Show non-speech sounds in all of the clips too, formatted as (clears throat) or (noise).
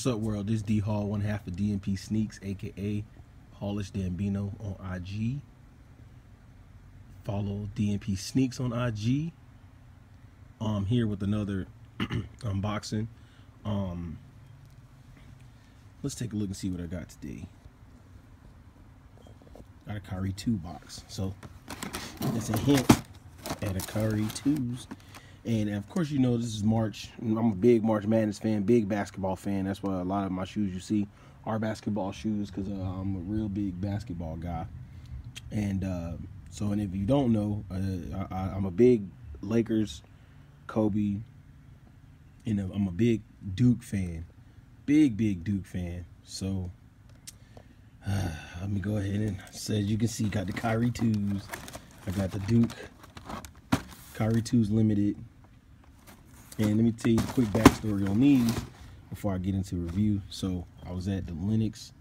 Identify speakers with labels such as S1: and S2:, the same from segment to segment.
S1: What's up, world? This D Hall, one half of D'n'P Sneakz, aka Hallish Dambino on IG. Follow D'n'P Sneakz on IG. I'm here with another (clears throat) unboxing. Um, let's take a look and see what I got today. Got a Kyrie 2 box. So that's a hint at a Kyrie 2s. And of course, you know, this is March. I'm a big March Madness fan, big basketball fan. That's why a lot of my shoes you see are basketball shoes because uh, I'm a real big basketball guy. And uh, so, and if you don't know, uh, I, am a big Lakers, Kobe, and I'm a big Duke fan. Big, big Duke fan. So, (sighs) let me go ahead and say, as you can see, got the Kyrie 2s. I got the Duke Kyrie 2s Limited. And let me tell you a quick backstory on these before I get into review. So I was at the Lenox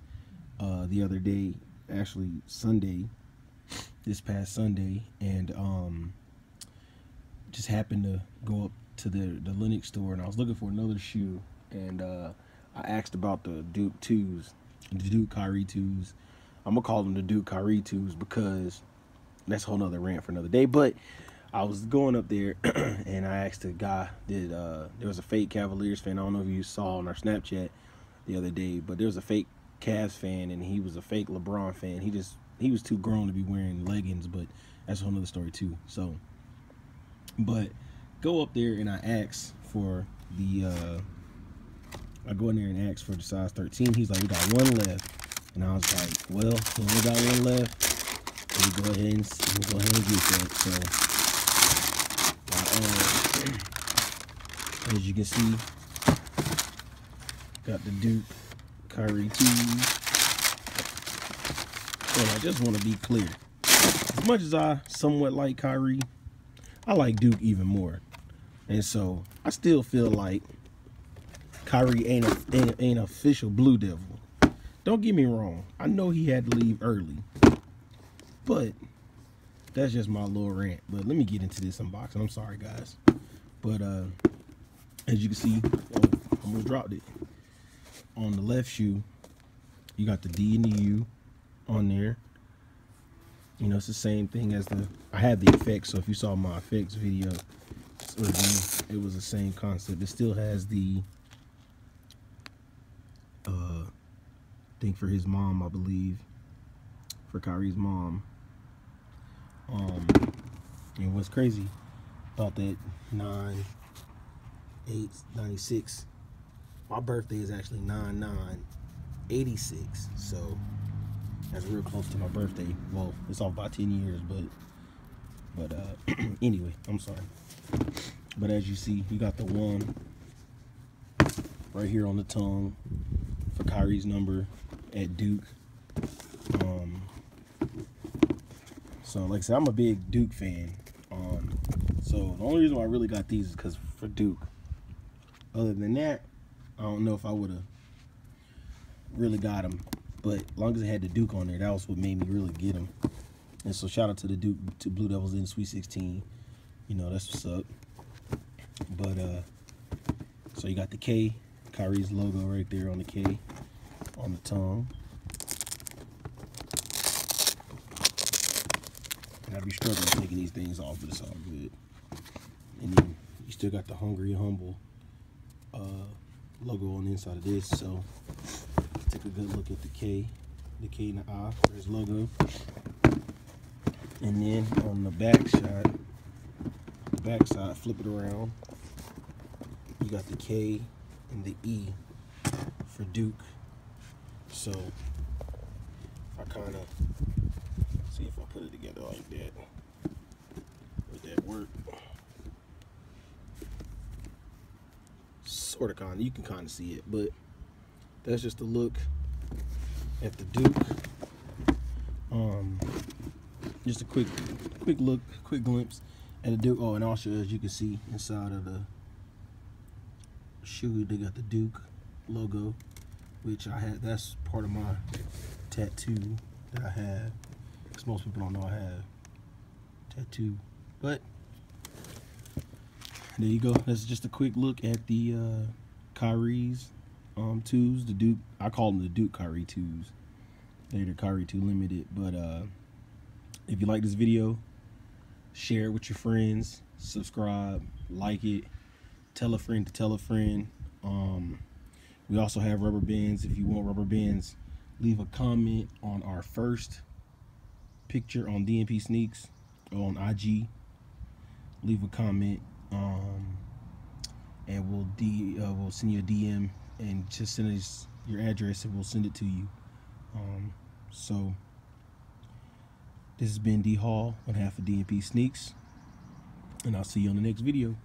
S1: uh, the other day, actually Sunday, this past Sunday, and um, just happened to go up to the the Lenox store, and I was looking for another shoe, and uh, I asked about the Duke twos, the Duke Kyrie twos. I'm gonna call them the Duke Kyrie twos because that's a whole nother rant for another day. But I was going up there (clears throat) and I asked a guy, did uh, there was a fake Cavaliers fan. I don't know if you saw on our Snapchat the other day, but there was a fake Cavs fan and he was a fake LeBron fan. He just he was too grown to be wearing leggings, but that's a whole other story too. So, but go up there and I ask for the uh, I go in there and ask for the size 13. He's like, we got one left, and I was like, well, we only got one left. We go ahead and we'll go ahead and get that. So Um, as you can see, got the Duke Kyrie 2. And I just want to be clear. As much as I somewhat like Kyrie, I like Duke even more. And so I still feel like Kyrie ain't a, ain't, ain't official Blue Devil. Don't get me wrong. I know he had to leave early. But that's just my little rant. But let me get into this unboxing. I'm sorry, guys. But uh, as you can see, oh, I almost dropped it. On the left shoe, you got the D and the U on there. You know, it's the same thing as the, I had the effects. So if you saw my effects video, it was the same concept. It still has the, uh, thing for his mom, I believe, for Kyrie's mom. Um, and what's crazy about that 9, 8, 96, my birthday is actually 9, 9, 86. So that's real close to my birthday. Well, it's off by 10 years, but, but uh, (clears throat) anyway, I'm sorry. But as you see, you got the one right here on the tongue for Kyrie's number at Duke. Um, so, like I said, I'm a big Duke fan. Um, so the only reason why I really got these is because for Duke. Other than that, I don't know if I would have really got them. But as long as it had the Duke on there, that was what made me really get them. And so shout out to the Duke, to Blue Devils in Sweet 16. You know, that's what's up. But, uh, so you got the K, Kyrie's logo right there on the K, on the tongue. I be struggling taking these things off, but it's all good. And then you still got the Hungry Humble uh, logo on the inside of this. So take a good look at the K, the K and the I for his logo. And then on the back the back side, flip it around. You got the K and the E for Duke. So I kind of see if I put it together like that. Would that work? Sort of kind of, you can kind of see it, but that's just a look at the Duke. Um, just a quick, quick look, quick glimpse at the Duke. Oh, and also as you can see inside of the shoe, they got the Duke logo, which I had. That's part of my tattoo that I have because most people don't know I have tattoo. But there you go. That's just a quick look at the uh, Kyrie's um, twos, the Duke. I call them the Duke Kyrie twos. They're the Kyrie two limited. But uh, if you like this video, share it with your friends, subscribe, like it, tell a friend to tell a friend. Um, we also have rubber bands. If you want rubber bands, leave a comment on our first picture on D'n'P Sneakz on IG. Leave a comment, um, and we'll D uh, we'll send you a DM and just send us your address and we'll send it to you. Um, so this has been D Hall on half of D'n'P Sneakz, and I'll see you on the next video.